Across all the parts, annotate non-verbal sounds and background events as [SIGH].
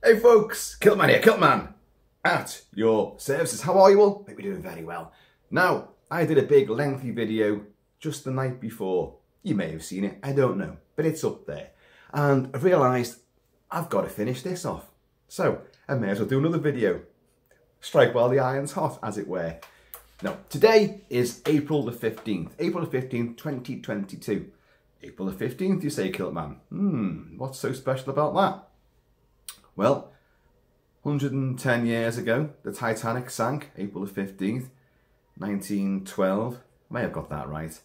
Hey folks, Kiltman here, Kiltman at your services. How are you all? Hope you're doing very well. Now, I did a big lengthy video just the night before. You may have seen it, I don't know, but it's up there. And I realised I've got to finish this off. So, I may as well do another video. Strike while the iron's hot, as it were. Now, today is April the 15th. April the 15th, 2022. April the 15th, you say, Kiltman. Hmm, what's so special about that? Well, 110 years ago, the Titanic sank, April the 15th, 1912. I may have got that right.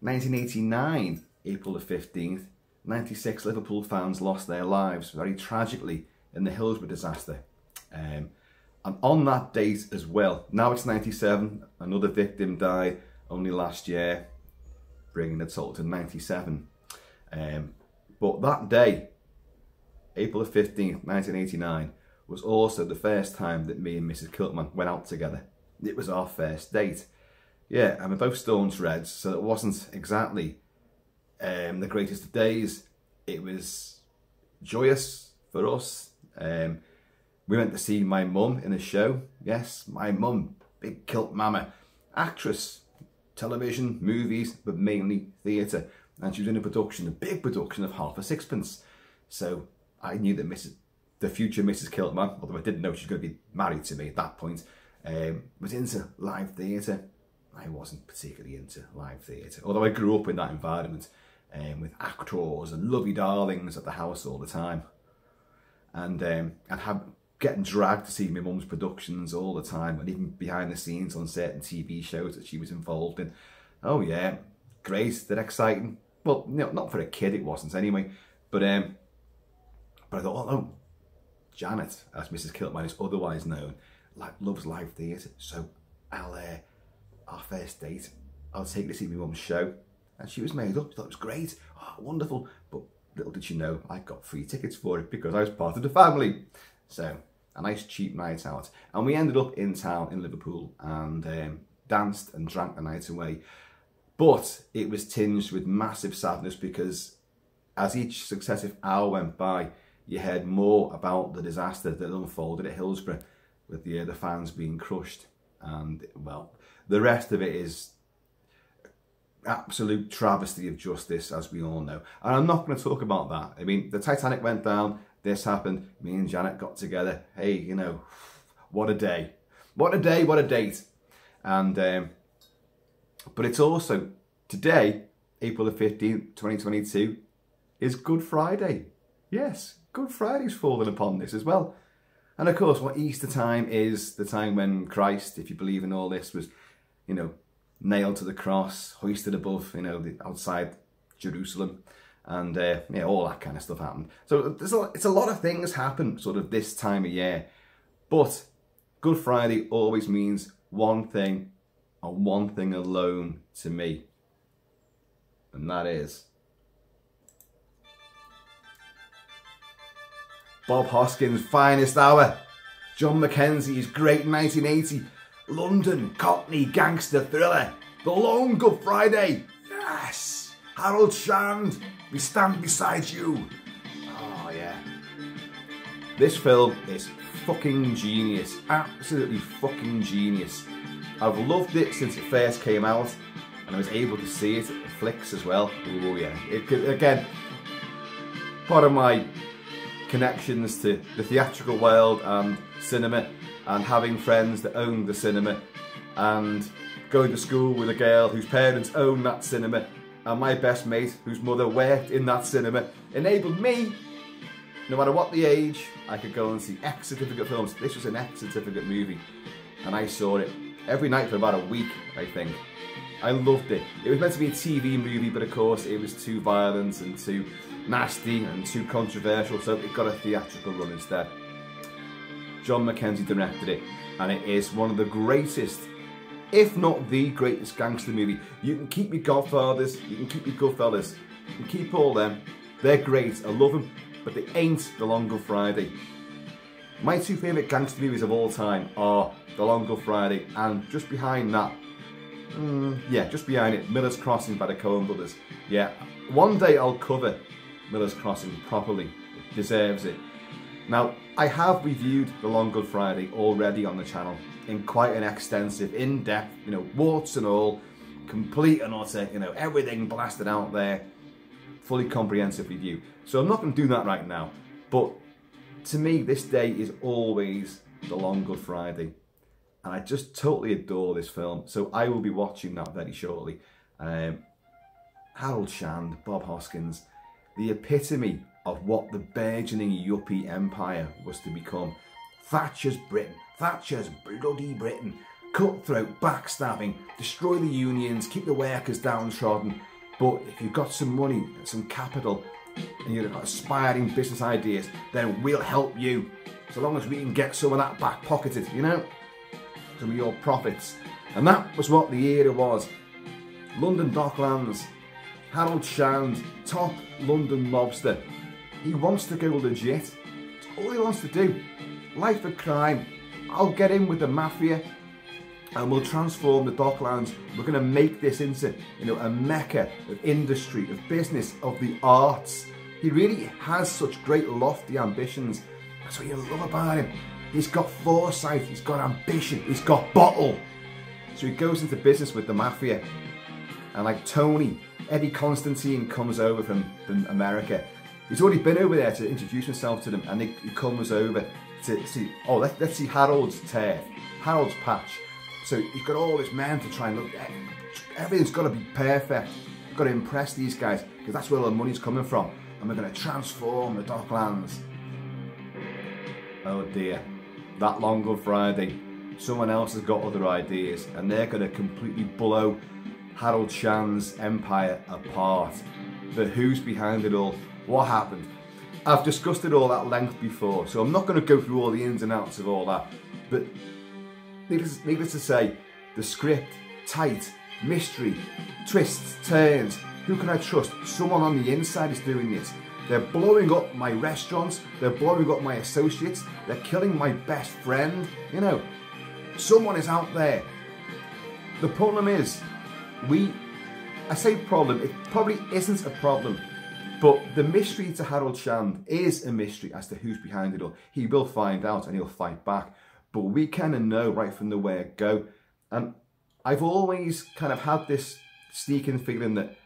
1989, April the 15th, 96 Liverpool fans lost their lives very tragically in the Hillsborough disaster. Um, and on that date as well, now it's 97, another victim died only last year, bringing the total to 97. Um, but that day, April 15th, 1989, was also the first time that me and Mrs. Kiltman went out together. It was our first date. Yeah, and we're both staunch Reds, so it wasn't exactly um, the greatest of days. It was joyous for us. Um, we went to see my mum in a show. Yes, my mum, big kilt mama, actress, television, movies, but mainly theatre. And she was in a production, a big production of Half a Sixpence. So I knew that Mrs. the future Mrs. Kiltman, although I didn't know she was going to be married to me at that point, um, was into live theatre. I wasn't particularly into live theatre, although I grew up in that environment um, with actors and lovey darlings at the house all the time. And um, I'd have getting dragged to see my mum's productions all the time and even behind the scenes on certain TV shows that she was involved in. Oh yeah, great, they're exciting. Well, no, not for a kid it wasn't anyway, but um, but I thought, oh, oh Janet, as Mrs. Kiltman is otherwise known, like loves live theatre. So I'll, uh, our first date, I'll take her to see my mum's show. And she was made up, thought it was great, oh, wonderful. But little did she know, I got free tickets for it because I was part of the family. So a nice cheap night out. And we ended up in town in Liverpool and um, danced and drank the night away. But it was tinged with massive sadness because as each successive hour went by, you heard more about the disaster that unfolded at Hillsborough with the, uh, the fans being crushed. And, well, the rest of it is absolute travesty of justice, as we all know. And I'm not going to talk about that. I mean, the Titanic went down, this happened, me and Janet got together. Hey, you know, what a day. What a day, what a date. And, um, but it's also, today, April the 15th, 2022, is Good Friday. Yes, Good Friday's fallen upon this as well. And of course, what Easter time is the time when Christ, if you believe in all this, was, you know, nailed to the cross, hoisted above, you know, the outside Jerusalem, and uh, yeah, all that kind of stuff happened. So there's a, it's a lot of things happen sort of this time of year, but Good Friday always means one thing and one thing alone to me, and that is Bob Hoskins' finest hour, John Mackenzie's great 1980 London Cockney gangster thriller, The Long Good Friday. Yes! Harold Shand, we stand beside you. Oh, yeah. This film is fucking genius. Absolutely fucking genius. I've loved it since it first came out, and I was able to see it at the flicks as well. Oh, yeah. It, again, part of my connections to the theatrical world and cinema and having friends that own the cinema and going to school with a girl whose parents own that cinema and my best mate whose mother worked in that cinema enabled me no matter what the age I could go and see X certificate films. This was an X certificate movie and I saw it every night for about a week I think. I loved it. It was meant to be a TV movie but of course it was too violent and too nasty and too controversial, so it got a theatrical run instead. John Mackenzie directed it, and it is one of the greatest, if not the greatest gangster movie. You can keep your Godfathers, you can keep your Goodfellas, you can keep all them. They're great, I love them, but they ain't The Long Good Friday. My two favourite gangster movies of all time are The Long Good Friday, and just behind that, mm, yeah, just behind it, Miller's Crossing by the Coen Brothers. Yeah, one day I'll cover Miller's Crossing properly. It deserves it. Now, I have reviewed The Long Good Friday already on the channel in quite an extensive, in-depth, you know, warts and all, complete and utter, you know, everything blasted out there, fully comprehensive review. So I'm not going to do that right now, but to me, this day is always The Long Good Friday. And I just totally adore this film. So I will be watching that very shortly. Um, Harold Shand, Bob Hoskins, the epitome of what the burgeoning yuppie empire was to become. Thatcher's Britain, Thatcher's bloody Britain. Cutthroat, backstabbing, destroy the unions, keep the workers downtrodden. But if you've got some money, some capital, and you've got aspiring business ideas, then we'll help you. So long as we can get some of that back pocketed, you know? Some of your profits. And that was what the era was. London Docklands, Harold Shand, top London mobster. He wants to go legit. It's all he wants to do. Life of crime. I'll get in with the mafia and we'll transform the Docklands. We're going to make this into, you know, a mecca of industry, of business, of the arts. He really has such great lofty ambitions. That's what you love about him. He's got foresight, he's got ambition, he's got bottle. So he goes into business with the mafia. And like Tony, Eddie Constantine comes over from, from America. He's already been over there to introduce himself to them and he, he comes over to see, oh, let, let's see Harold's turf, Harold's patch. So he's got all his men to try and look, everything's got to be perfect. Got to impress these guys because that's where all the money's coming from. And we're going to transform the Docklands. Oh dear, that long good Friday, someone else has got other ideas and they're going to completely blow Harold Shand's empire apart. The who's behind it all, what happened. I've discussed it all at length before, so I'm not going to go through all the ins and outs of all that. But needless, needless to say, the script, tight, mystery, twists, turns. Who can I trust? Someone on the inside is doing this. They're blowing up my restaurants. They're blowing up my associates. They're killing my best friend. You know, someone is out there. The problem is, we, I say problem, it probably isn't a problem. But the mystery to Harold Shand is a mystery as to who's behind it all. He will find out and he'll fight back. But we kind of know right from the word go. And I've always kind of had this sneaking feeling that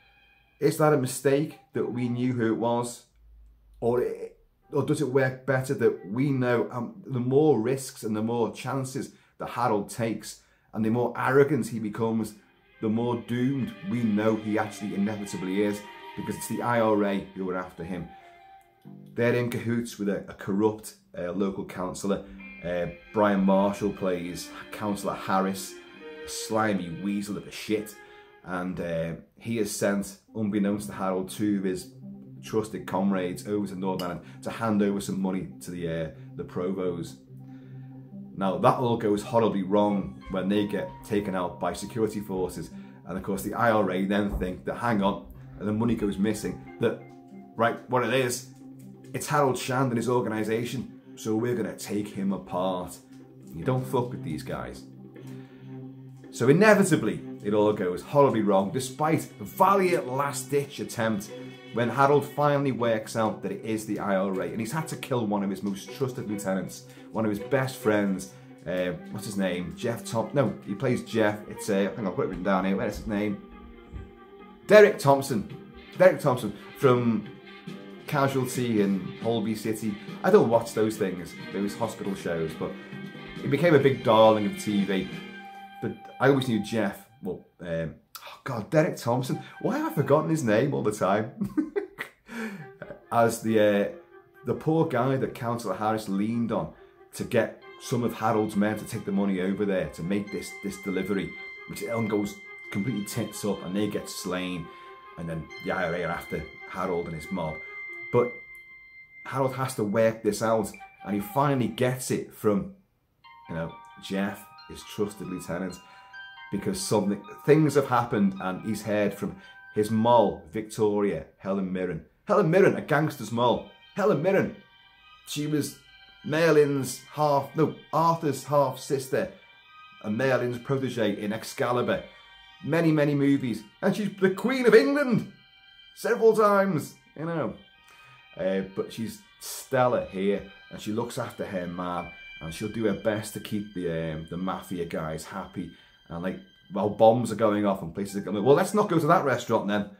is that a mistake that we knew who it was? Or, it, or does it work better that we know um, the more risks and the more chances that Harold takes and the more arrogant he becomes, the more doomed we know he actually inevitably is because it's the IRA who are after him. They're in cahoots with a, a corrupt uh, local councillor. Uh, Bryan Marshall plays Councillor Harris, a slimy weasel of a shit. And uh, he is sent, unbeknownst to Harold, two of his trusted comrades over to Northern Ireland to hand over some money to the, uh, the Provos. Now that all goes horribly wrong when they get taken out by security forces. And of course the IRA then think that, hang on, and the money goes missing, that, right, what it is, it's Harold Shand and his organisation, so we're going to take him apart. You don't fuck with these guys. So inevitably, it all goes horribly wrong, despite valiant last-ditch attempt when Harold finally works out that it is the IRA, and he's had to kill one of his most trusted lieutenants, one of his best friends, uh, what's his name? Jeff Tom. No, he plays Jeff. It's uh, I think I'll put it written down here. Where's his name? Derek Thompson. Derek Thompson from Casualty and Holby City. I don't watch those things, those hospital shows, but he became a big darling of TV. But I always knew Jeff. Well, um, God, Derek Thompson. Why have I forgotten his name all the time? [LAUGHS] As the uh, the poor guy that Councillor Harris leaned on to get some of Harold's men to take the money over there to make this this delivery, which then goes completely tits up and they get slain, and then the IRA are after Harold and his mob. But Harold has to work this out, and he finally gets it from, you know, Jeff, his trusted lieutenant, because something things have happened, and he's heard from his mole, Victoria, Helen Mirren. Helen Mirren, a gangster's mole. Helen Mirren, she was Merlin's half, no, Arthur's half sister, and Merlin's protege in Excalibur. Many, many movies. And she's the Queen of England several times, you know. Uh, but she's Stella here, and she looks after her man, and she'll do her best to keep the um, the mafia guys happy. And like, well bombs are going off and places are going, well, let's not go to that restaurant then.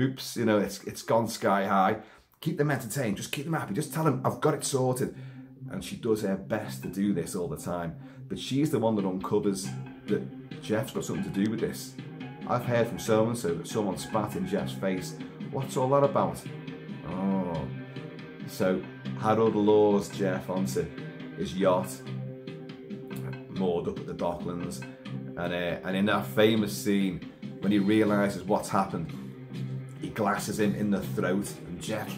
Oops, you know, it's it's gone sky high. Keep them entertained, just keep them happy. Just tell them I've got it sorted. And she does her best to do this all the time. But she's the one that uncovers that Jeff's got something to do with this. I've heard from so and so that someone spat in Jeff's face. What's all that about? Oh. So Harold lures Jeff onto his yacht, moored up at the Docklands, and, uh, and in that famous scene, when he realises what's happened, he glasses him in the throat, and Jeff.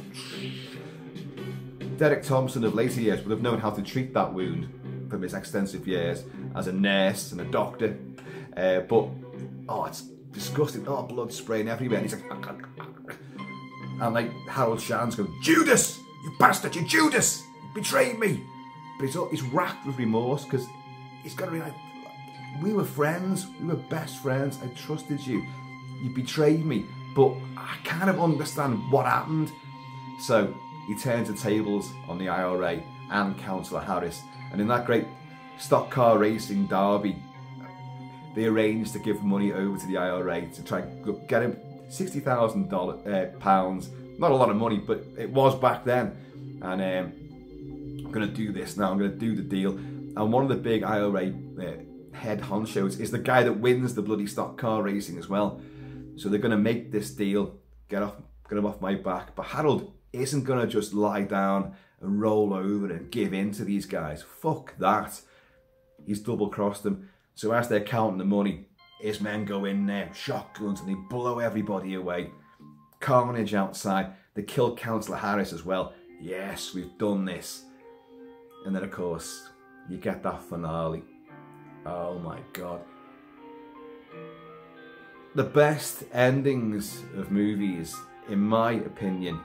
Derek Thompson of later years would have known how to treat that wound from his extensive years as a nurse and a doctor, uh, but oh, it's disgusting. Oh, blood spraying everywhere. And he's like, and like Harold Shand's going, Judas, you bastard, you Judas, you betrayed me. But he's, he's racked with remorse because he's got to realize, we were friends, we were best friends, I trusted you. You betrayed me, but I kind of understand what happened. So he turns the tables on the IRA and Councillor Harris. And in that great stock car racing derby, they arranged to give money over to the IRA to try and get him sixty thousand uh, pounds. Not a lot of money, but it was back then. And um, I'm going to do this now. I'm going to do the deal. And one of the big IRA uh, head honchos is the guy that wins the bloody stock car racing as well. So they're going to make this deal, get off, get him off my back. But Harold isn't going to just lie down and roll over and give in to these guys. Fuck that. He's double crossed them. So as they're counting the money, his men go in there, shotguns, and they blow everybody away. Carnage outside. They kill Councillor Harris as well. Yes, we've done this. And then, of course, you get that finale. Oh my god. The best endings of movies, in my opinion,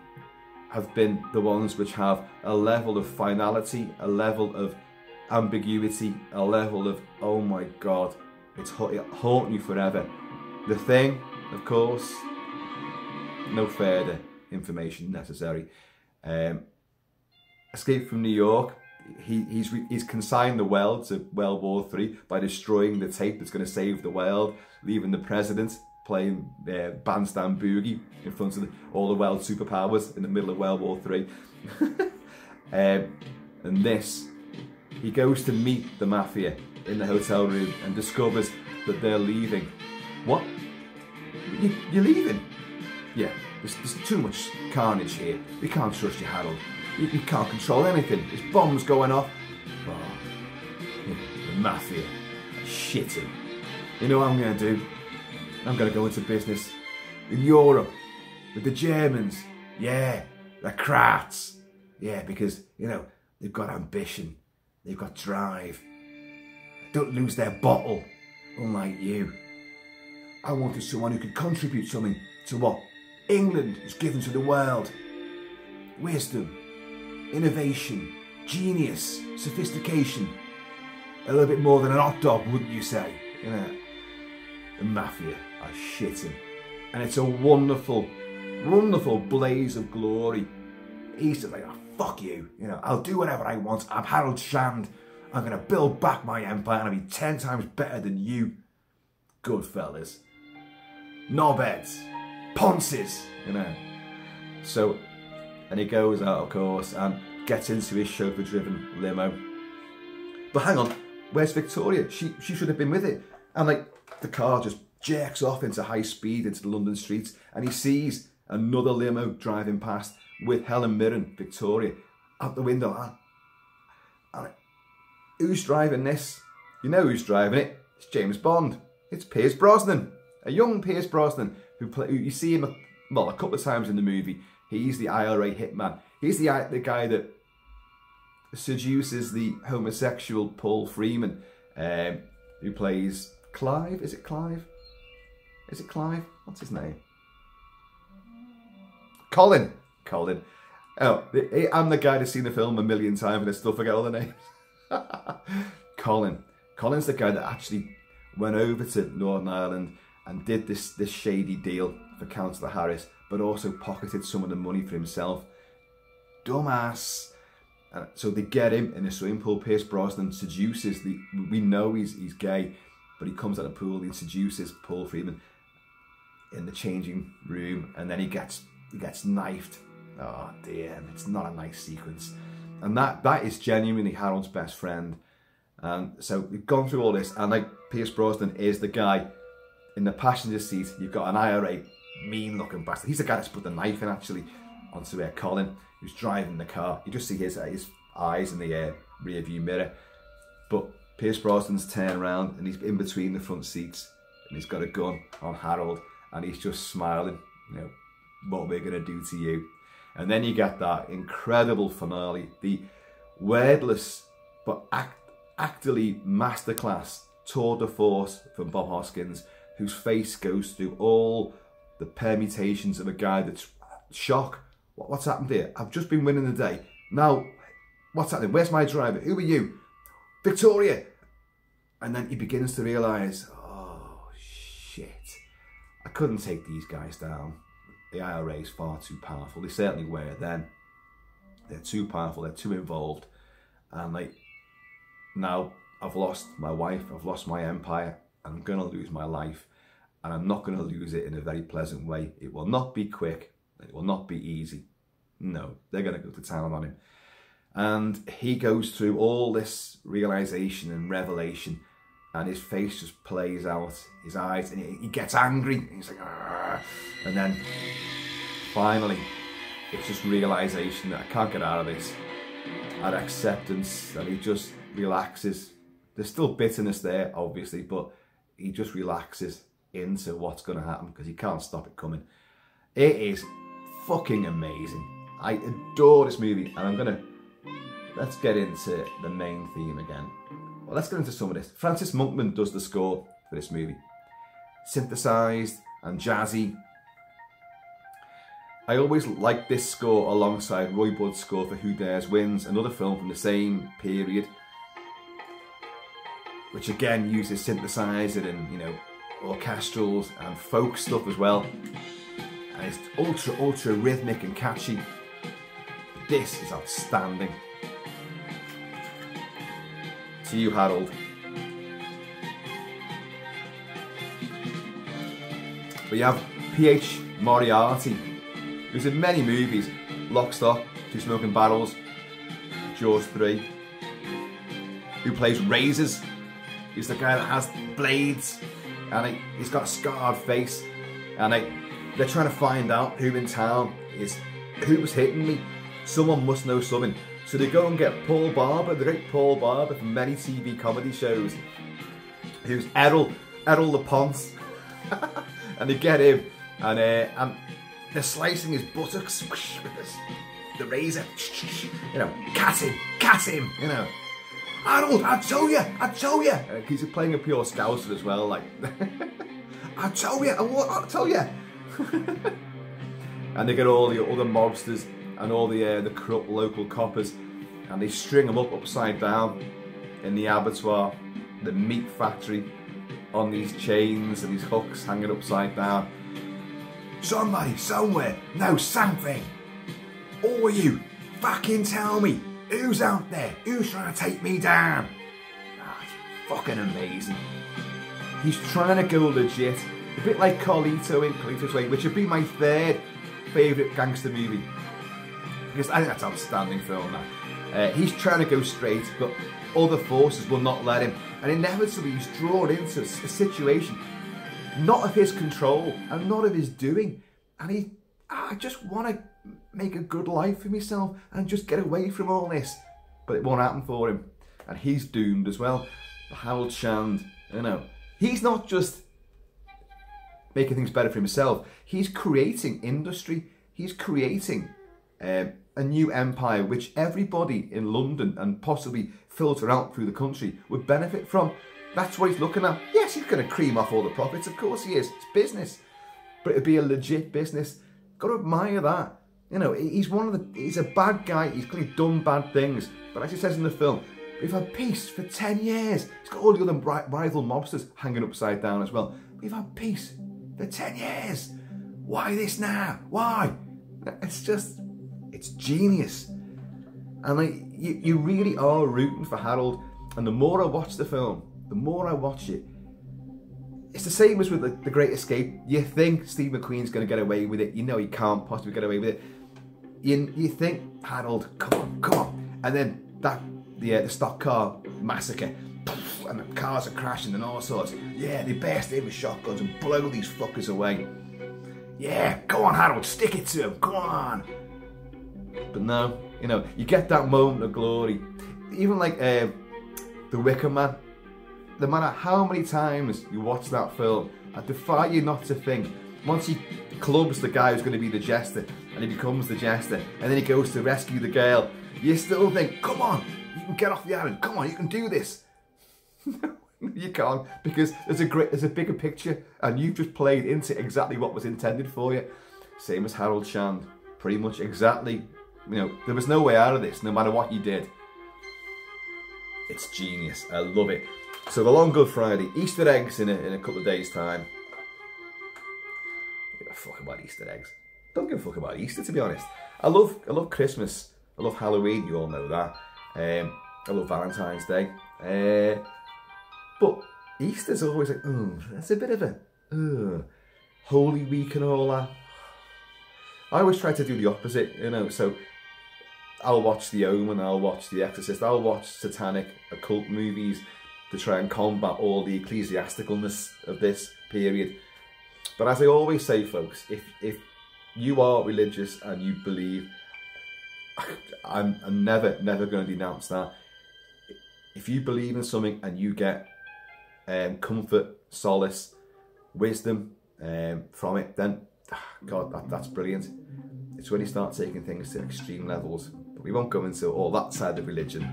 have been the ones which have a level of finality, a level of ambiguity, a level of, oh my god, it's it haunting you forever. The thing, of course, no further information necessary. Um, Escape from New York, he, he's, he's consigned the world to World War Three by destroying the tape that's going to save the world, leaving the president playing uh, bandstand boogie in front of the, all the world superpowers in the middle of World War Three. [LAUGHS] um, and this, he goes to meet the mafia in the hotel room and discovers that they're leaving. What? You, you're leaving? Yeah, there's, there's too much carnage here. We can't trust you, Harold. You, you can't control anything. There's bombs going off. Oh, the mafia. Shitting. You know what I'm going to do? I'm going to go into business in Europe with the Germans. Yeah, the Krats. Yeah, because, you know, they've got ambition. They've got drive don't lose their bottle, unlike you. I wanted someone who could contribute something to what England has given to the world. Wisdom, innovation, genius, sophistication. A little bit more than an hot dog, wouldn't you say? You know, the mafia are shitting. And it's a wonderful, wonderful blaze of glory. He's just like, oh, fuck you. You know, I'll do whatever I want. I'm Harold Shand. I'm going to build back my empire and I'll be 10 times better than you. Good fellas. Knobheads. Ponces, you know. So, and he goes out, of course, and gets into his chauffeur-driven limo. But hang on, where's Victoria? She, she should have been with it. And like, the car just jerks off into high speed into the London streets and he sees another limo driving past with Helen Mirren, Victoria, out the window. And, and Who's driving this? You know who's driving it. It's James Bond. It's Pierce Brosnan. A young Pierce Brosnan who, play, you see him, a, well, a couple of times in the movie. He's the IRA hitman. He's the, the guy that seduces the homosexual Paul Freeman, um, who plays Clive. Is it Clive? Is it Clive? What's his name? Colin. Colin. Oh, I'm the guy that's seen the film a million times and I still forget all the names. [LAUGHS] Colin. Colin's the guy that actually went over to Northern Ireland and did this, this shady deal for Councillor Harris, but also pocketed some of the money for himself. dumbass. And so they get him in a swimming pool. Pierce Brosnan seduces the. We know he's he's gay, but he comes out of the pool. He seduces Paul Freeman in the changing room, and then he gets he gets knifed. Oh dear, it's not a nice sequence. And that that is genuinely Harold's best friend. And so we've gone through all this, and like Pierce Brosnan is the guy in the passenger seat. You've got an IRA mean-looking bastard. He's the guy that's put the knife in actually onto uh, Colin, who's driving the car. You just see his his eyes in the uh, rear view mirror. But Pierce Brosnan's turned around and he's in between the front seats, and he's got a gun on Harold, and he's just smiling. You know what we're gonna do to you. And then you get that incredible finale, the wordless but act masterclass tour de force from Bob Hoskins, whose face goes through all the permutations of a guy that's shock. What's happened here? I've just been winning the day. Now, what's happening? Where's my driver? Who are you? Victoria. And then he begins to realise, oh shit, I couldn't take these guys down. The IRA is far too powerful. They certainly were then. They're too powerful. They're too involved. And like now I've lost my wife, I've lost my empire, I'm going to lose my life. And I'm not going to lose it in a very pleasant way. It will not be quick, it will not be easy. No, they're going to go to town on him. And he goes through all this realization and revelation, and his face just plays out, his eyes, and he, gets angry. he's like, Argh. and then finally, it's just realization that I can't get out of this. And acceptance, and he just relaxes. There's still bitterness there, obviously, but he just relaxes into what's going to happen because he can't stop it coming. It is fucking amazing. I adore this movie, and I'm going to let's get into the main theme again. Well, let's get into some of this. Francis Monkman does the score for this movie. Synthesized and jazzy. I always like this score alongside Roy Budd's score for Who Dares Wins, another film from the same period which again uses synthesizer and you know orchestrals and folk stuff as well. And it's ultra ultra rhythmic and catchy. This is outstanding. To you, Harold. We have P.H. Moriarty, who's in many movies Lock, Stock, Two Smoking Barrels, Jaws 3, who plays Razors He's the guy that has blades and he, he's got a scarred face and they, they're trying to find out who in town is who was hitting me. Someone must know something. So they go and get Paul Barber, the great Paul Barber from many TV comedy shows, who's Errol, Errol the Ponce. [LAUGHS] and they get him and, uh, and they're slicing his buttocks [LAUGHS] with this, the razor. [LAUGHS] You know, cat him, cat him, you know. Harold, I tell you, I tell you. Uh, he's playing a pure scouser as well, like. [LAUGHS] I tell you, I, I tell you. [LAUGHS] and they get all the other mobsters and all the uh, the corrupt local coppers, and they string them up upside down in the abattoir, the meat factory, on these chains and these hooks hanging upside down. Somebody, somewhere, know something. All you, fucking tell me. Who's out there? Who's trying to take me down? Oh, it's fucking amazing. He's trying to go legit. A bit like Carlito in Carlito's Way, which would be my third favourite gangster movie. Because I think that's an outstanding film now. Uh, he's trying to go straight, but other forces will not let him. And inevitably he's drawn into a situation not of his control and not of his doing. And he, I just want to make a good life for myself and just get away from all this. But it won't happen for him. And he's doomed as well. Harold Shand, you know, he's not just making things better for himself. He's creating industry. He's creating um, a new empire which everybody in London and possibly filter out through the country would benefit from. That's what he's looking at. Yes, he's going to cream off all the profits. Of course he is. It's business. But it'd be a legit business. Got to admire that. You know, he's one of the, he's a bad guy, he's clearly done bad things, but as he says in the film, we've had peace for 10 years. He's got all the other rival mobsters hanging upside down as well. We've had peace for 10 years. Why this now? Why? It's just, it's genius. And like you, you really are rooting for Harold. And the more I watch the film, the more I watch it, it's the same as with the, the Great Escape. You think Steve McQueen's going to get away with it. You know he can't possibly get away with it. You, you think Harold, come on, come on, and then that the uh, the stock car massacre, and the cars are crashing and all sorts. Yeah, they burst in with shotguns and blow these fuckers away. Yeah, go on, Harold, stick it to him. Come on. But no, you know, you get that moment of glory. Even like uh, the Wicker Man. No matter how many times you watch that film, I defy you not to think. Once he clubs the guy who's going to be the jester, and he becomes the jester, and then he goes to rescue the girl, you still think, come on, you can get off the island. Come on, you can do this. [LAUGHS] you can't because there's a great, there's a bigger picture, and you've just played into exactly what was intended for you. Same as Harold Shand, pretty much exactly. You know, there was no way out of this, no matter what you did. It's genius. I love it. So the Long Good Friday, Easter eggs in a, in a couple of days' time. Fuck about Easter eggs. Don't give a fuck about Easter, to be honest. I love I love Christmas. I love Halloween. You all know that. Um, I love Valentine's Day. Uh, but Easter's always like, oh, that's a bit of a uh, Holy Week and all that. I always try to do the opposite, you know. So I'll watch The Omen, I'll watch The Exorcist, I'll watch satanic occult movies to try and combat all the ecclesiasticalness of this period. But as I always say, folks, if if you are religious and you believe, [LAUGHS] I'm, I'm never, never going to denounce that. If you believe in something and you get um, comfort, solace, wisdom um, from it, then [SIGHS] God, that, that's brilliant. It's when you start taking things to extreme levels. But we won't go into all that side of religion,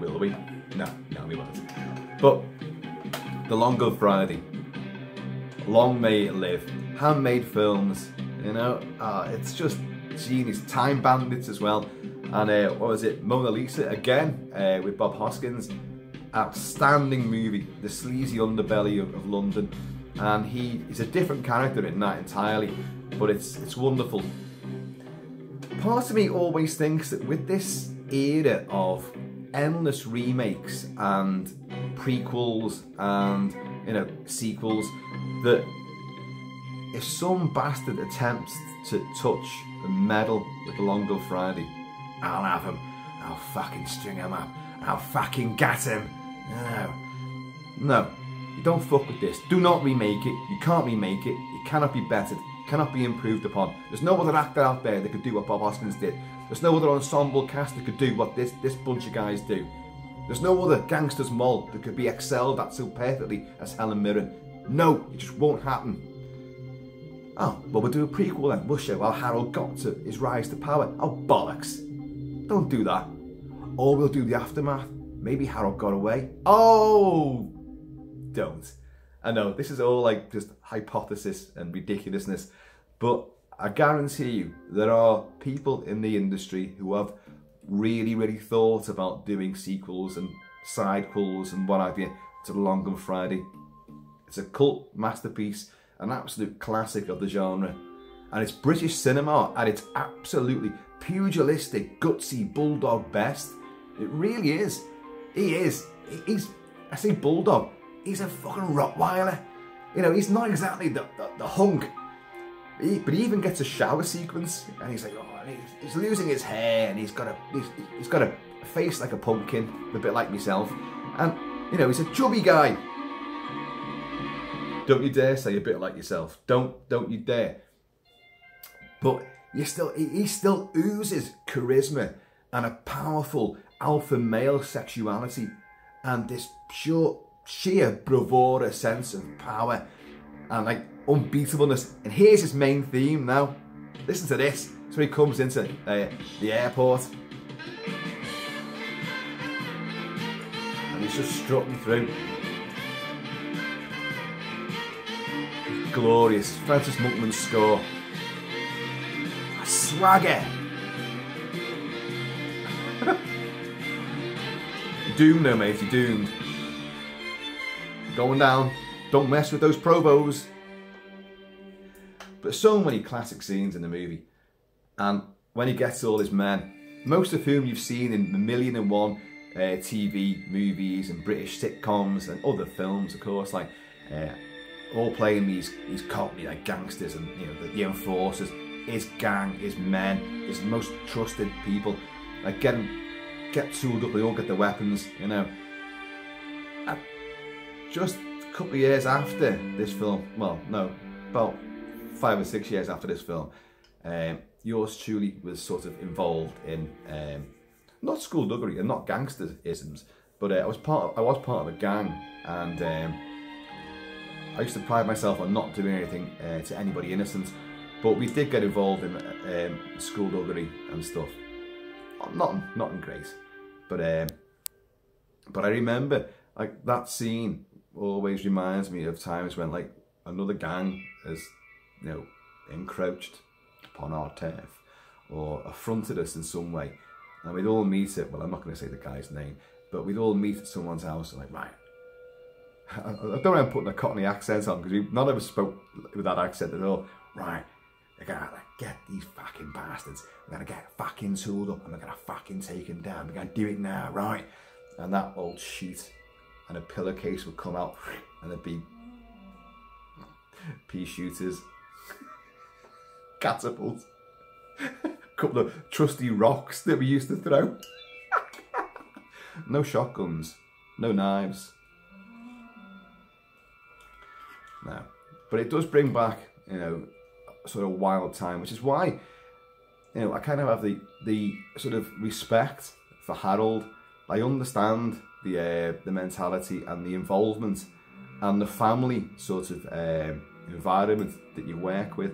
will we? No, no, we won't. But the Long Good Friday, long may it live. Handmade films, you know, uh, it's just genius. Time Bandits as well. And uh, what was it? Mona Lisa again uh, with Bob Hoskins. Outstanding movie. The sleazy underbelly of, of London and he is a different character in that entirely, but it's it's wonderful. Part of me always thinks that with this era of endless remakes and prequels and you know sequels, that if some bastard attempts to touch the medal with the Long Good Friday, I'll have him. I'll fucking string him up. I'll fucking get him. No. No. You don't fuck with this. Do not remake it. You can't remake it. It cannot be bettered. It cannot be improved upon. There's no other actor out there that could do what Bob Hoskins did. There's no other ensemble cast that could do what this, this bunch of guys do. There's no other gangsters mold that could be excelled at so perfectly as Helen Mirren. No, it just won't happen. Oh, well we'll do a prequel then. We'll show how Harold got to his rise to power. Oh, bollocks. Don't do that. Or we'll do the aftermath. Maybe Harold got away. Oh, don't. I know this is all like just hypothesis and ridiculousness, but I guarantee you there are people in the industry who have really, really thought about doing sequels and sidequels and what have you to Long Good Friday. It's a cult masterpiece, an absolute classic of the genre, and it's British cinema at its absolutely pugilistic, gutsy bulldog best. It really is. He is. He's. I say bulldog he's a fucking Rottweiler. You know, he's not exactly the, the, the hunk. He, but he even gets a shower sequence, and he's like, oh, he's, he's, losing his hair, and he's got a he's, he's got a face like a pumpkin, a bit like myself, and you know, he's a chubby guy. Don't you dare say a bit like yourself. Don't don't you dare. But you still he, still oozes charisma and a powerful alpha male sexuality and this pure sheer bravura sense of power and like unbeatableness. And here's his main theme now. Listen to this. So he comes into uh, the airport. And he's just strutting through. Glorious. Francis Monkman's score. Swagger. [LAUGHS] doomed though, mate. You're doomed. Going down. Don't mess with those provos. But so many classic scenes in the movie. And when he gets all his men, most of whom you've seen in a million and one uh, TV movies and British sitcoms and other films, of course, like uh, all playing these these cockney like gangsters and you know the, the enforcers, his gang, his men, his most trusted people, like get them, get tooled up, they all get the weapons, you know. And just a couple of years after this film, well, no, about five or six years after this film, um, yours truly was sort of involved in um, not skullduggery and not gangsterisms, but uh, I was part of, I was part of a gang and um, I used to pride myself on not doing anything uh, to anybody innocent, but we did get involved in um, skullduggery and stuff. Not not in grace, but um, but I remember like that scene always reminds me of times when like another gang has you know encroached upon our turf or affronted us in some way. And we'd all meet at, well, I'm not going to say the guy's name, but we'd all meet at someone's house and like, right, I, don't know I'm putting a Cockney accent on because none of us spoke with that accent at all. Right, we're gonna like, get these fucking bastards. We're gonna get fucking tooled up and we're gonna fucking take them down. We're gonna do it now, right? And that old sheet and a pillowcase would come out [LAUGHS] and there'd be [LAUGHS] pea shooters [LAUGHS] catapults, a couple of trusty rocks that we used to throw. no shotguns, no knives. But it does bring back, you know, sort of wild time, which is why, you know, I kind of have the, the sort of respect for Harold. I understand the uh, the mentality and the involvement and the family sort of uh, environment that you work with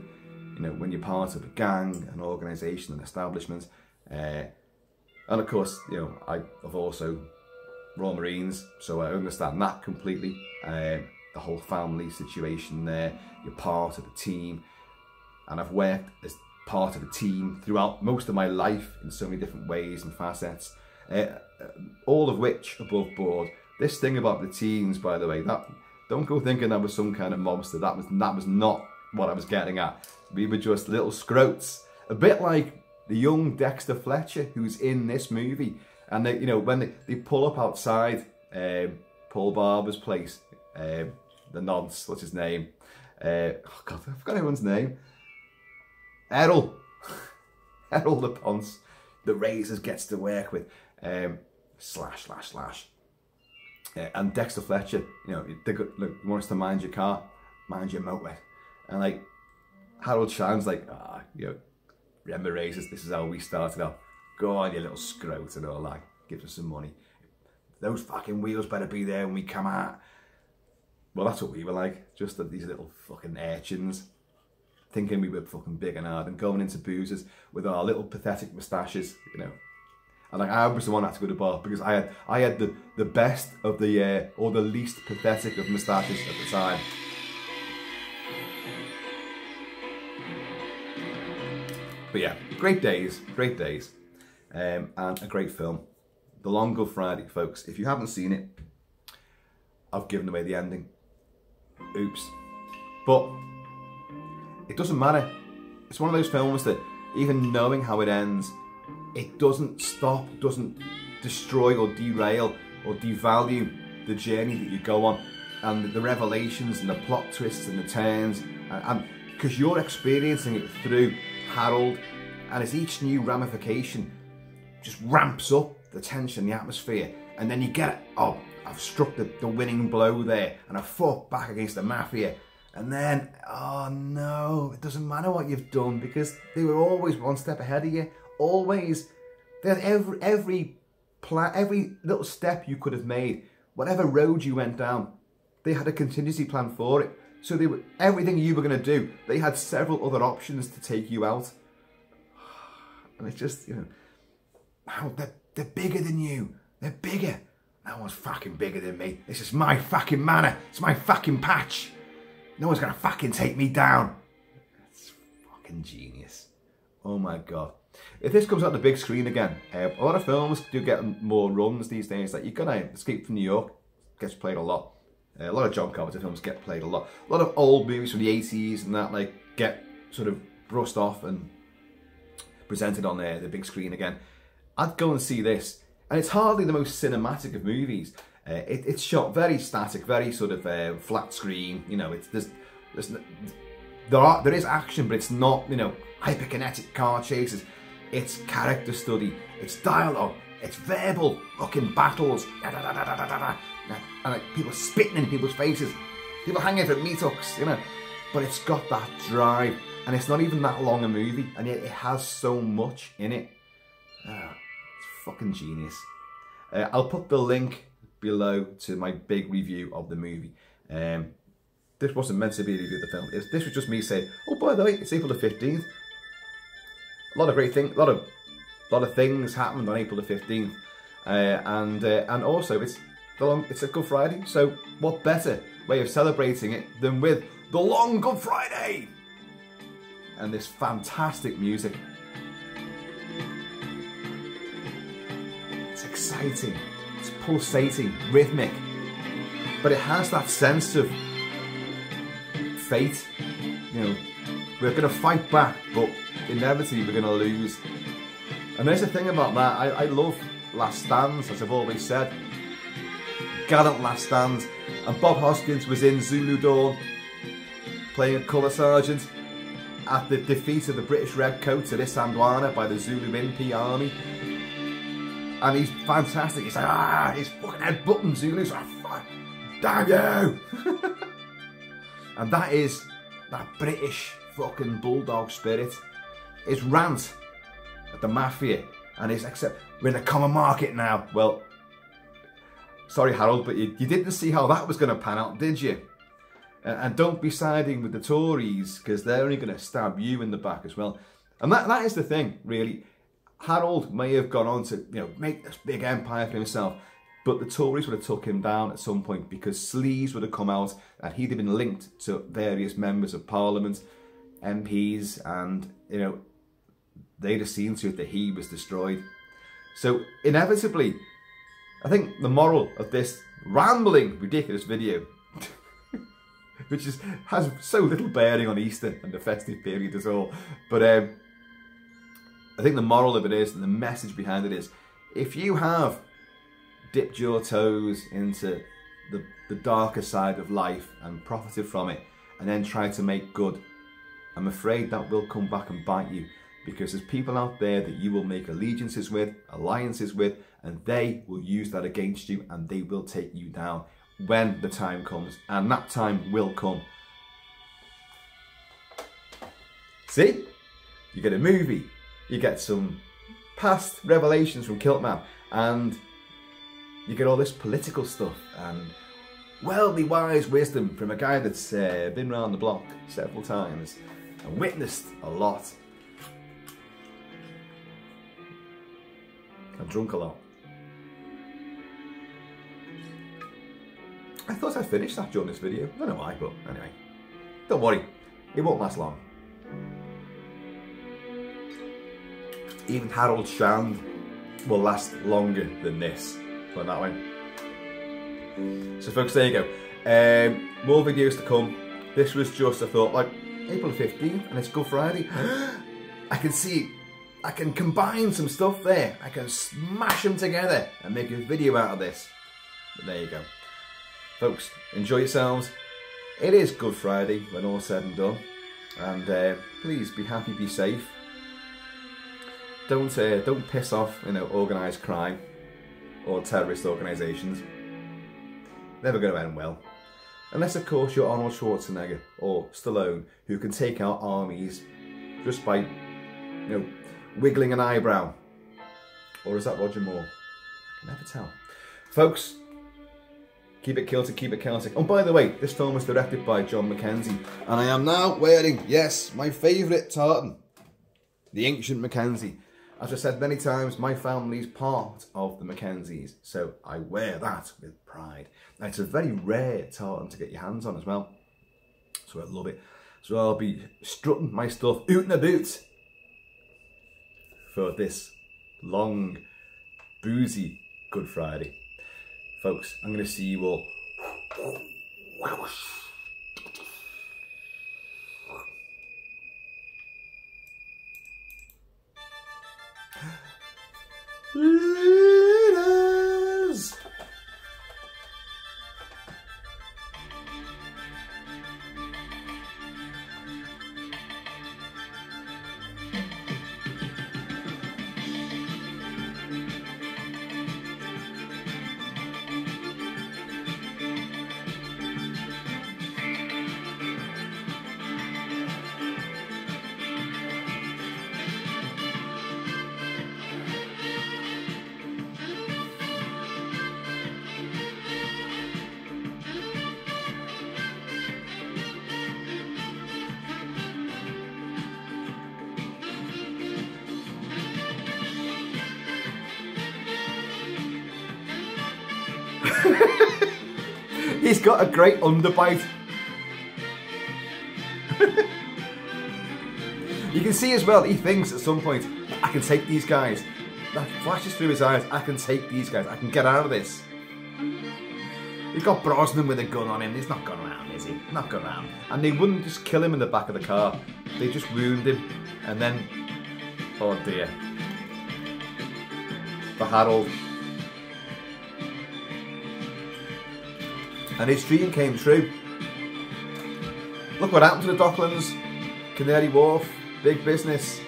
you know, when you're part of a gang, an organisation, an establishment. Uh, and of course, you know, I've also Royal Marines, so I understand that completely. Uh, the whole family situation there, you're part of a team. And I've worked as part of a team throughout most of my life in so many different ways and facets. Uh, all of which above board. This thing about the teams, by the way, that don't go thinking that was some kind of monster. That was that was not what I was getting at. We were just little scroats. A bit like the young Dexter Fletcher who's in this movie. And they, you know, when they, they pull up outside um, Paul Barber's place, um, the nonce, what's his name? Uh, oh God, I forgot everyone's name. Errol. [LAUGHS] Errol the Ponce. The Razors gets to work with. Um, slash, slash, slash. Uh, and Dexter Fletcher, you know, they got, look, wants to mind your car, mind your motor. And like, Harold Shine's like, ah, you know, remember Razors, this is how we started off. Go on, you little scrote and all that. Gives us some money. Those fucking wheels better be there when we come out. Well, that's what we were like. Just these little fucking urchins. Thinking we were fucking big and hard and going into boozers with our little pathetic moustaches, you know. And like I was the one that had to go to bar because I had I had the, the best of the uh, or the least pathetic of moustaches at the time. But yeah, great days, great days, um, and a great film. The Long Good Friday, folks. If you haven't seen it, I've given away the ending. Oops. But it doesn't matter. It's one of those films that even knowing how it ends, it doesn't stop, doesn't destroy or derail or devalue the journey that you go on and the revelations and the plot twists and the turns and because you're experiencing it through Harold, and as each new ramification just ramps up the tension, the atmosphere, and then you get it. Oh, I've struck the, the winning blow there, and I've fought back against the mafia. And then, oh no, it doesn't matter what you've done because they were always one step ahead of you. Always, they had every every plan, every little step you could have made, whatever road you went down, they had a contingency plan for it. So they were everything you were going to do. They had several other options to take you out, [SIGHS] and it's just you know, wow, they're, they're bigger than you. They're bigger. No one's fucking bigger than me. This is my fucking manor. It's my fucking patch. No one's gonna fucking take me down. That's fucking genius. Oh my god. If this comes out on the big screen again, uh, a lot of films do get more runs these days. Like you're gonna Escape from New York gets played a lot. Uh, a lot of John Carpenter films get played a lot. A lot of old movies from the 80s and that like get sort of brushed off and presented on the, the big screen again. I'd go and see this. And it's hardly the most cinematic of movies. Uh, it, it's shot very static, very sort of uh, flat screen. You know, it's there's, there's there are there is action, but it's not you know hyperkinetic car chases. It's character study. It's dialogue. It's verbal fucking battles. Da, da, da, and like, people spitting in people's faces. People hanging from meat hooks, you know. But it's got that drive. And it's not even that long a movie. And yet it has so much in it. It's fucking genius. Uh, I'll put the link below to my big review of the movie. Um, this wasn't meant to be a review of the film. This was just me saying, oh, by the way, it's April the 15th. A lot of great things, a lot of, lot of things happened on April the 15th. Uh, and uh, and also, it's the long, it's a Good Friday, so what better way of celebrating it than with the long Good Friday? And this fantastic music. It's pulsating, rhythmic, but it has that sense of fate. You know, we're going to fight back, but inevitably we're going to lose. And there's the thing about that. I, I love Last Stands, as I've always said. Gallant Last Stands. And Bob Hoskins was in Zulu Dawn, playing a colour sergeant at the defeat of the British Redcoats at Isandlwana by the Zulu Impi army and he's fantastic. He's like, ah, he's fucking head headbutting Zulus. Ah, fuck, damn you! [LAUGHS] and that is that British fucking bulldog spirit. His rant at the mafia, and he's except we're in a common market now. Well, sorry, Harold, but you, you didn't see how that was going to pan out, did you? And, and don't be siding with the Tories because they're only going to stab you in the back as well. And that, that is the thing, really. Harold may have gone on to you know make this big empire for himself, but the Tories would have took him down at some point because sleaze would have come out and he'd have been linked to various members of parliament, MPs, and you know they'd have seen to it that he was destroyed. So inevitably, I think the moral of this rambling, ridiculous video, [LAUGHS] which is has so little bearing on Easter and the festive period at all, but um, I think the moral of it is, and the message behind it is, if you have dipped your toes into the, the darker side of life and profited from it, and then tried to make good, I'm afraid that will come back and bite you because there's people out there that you will make allegiances with, alliances with, and they will use that against you and they will take you down when the time comes, and that time will come. See? You get a movie, you get some past revelations from Kiltman, and you get all this political stuff and worldly wise wisdom from a guy that's uh, been around the block several times and witnessed a lot. And drunk a lot. I thought I'd finished that during this video. I don't know why, but anyway. Don't worry, it won't last long. Even Harold Shand will last longer than this. Put that way. So folks, there you go. Um, more videos to come. This was just, I thought, like, April 15th and it's Good Friday. [GASPS] I can see, I can combine some stuff there. I can smash them together and make a video out of this. But there you go. Folks, enjoy yourselves. It is Good Friday when all said and done. And uh, please be happy, be safe don't uh, don't piss off you know organised crime or terrorist organisations. Never going to end well. Unless of course you're Arnold Schwarzenegger or Stallone who can take out armies just by you know wiggling an eyebrow. Or is that Roger Moore? I can never tell. Folks, Keep it Celtic, keep it Celtic. Oh, by the way, this film was directed by John Mackenzie, and I am now wearing, yes, my favourite tartan, the Ancient Mackenzie. As I said many times, my family's part of the Mackenzies, so I wear that with pride. Now, it's a very rare tartan to get your hands on as well, so I love it. So I'll be strutting my stuff out and about for this long, boozy Good Friday. Folks, I'm going to see you all. Laters. [LAUGHS] He's got a great underbite. [LAUGHS] you can see as well, he thinks at some point, I can take these guys. That flashes through his eyes, I can take these guys, I can get out of this. He's got Brosnan with a gun on him, he's not gone around, is he? Not gone around. And they wouldn't just kill him in the back of the car, they just wound him, and then, oh dear. For Harold, and his dream came true. Look what happened to the Docklands, Canary Wharf, big business,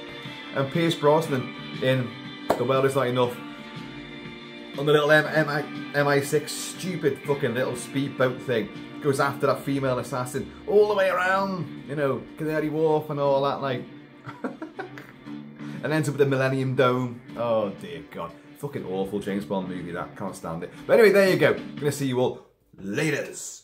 and Pierce Brosnan in The World Is Not Enough. On the little MI, MI6 stupid fucking little speedboat thing, goes after that female assassin all the way around, you know, Canary Wharf and all that, like. [LAUGHS] and ends up with the Millennium Dome. Oh dear God. Fucking awful James Bond movie that, can't stand it. But anyway, there you go. Gonna see you all Laters.